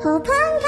好朋友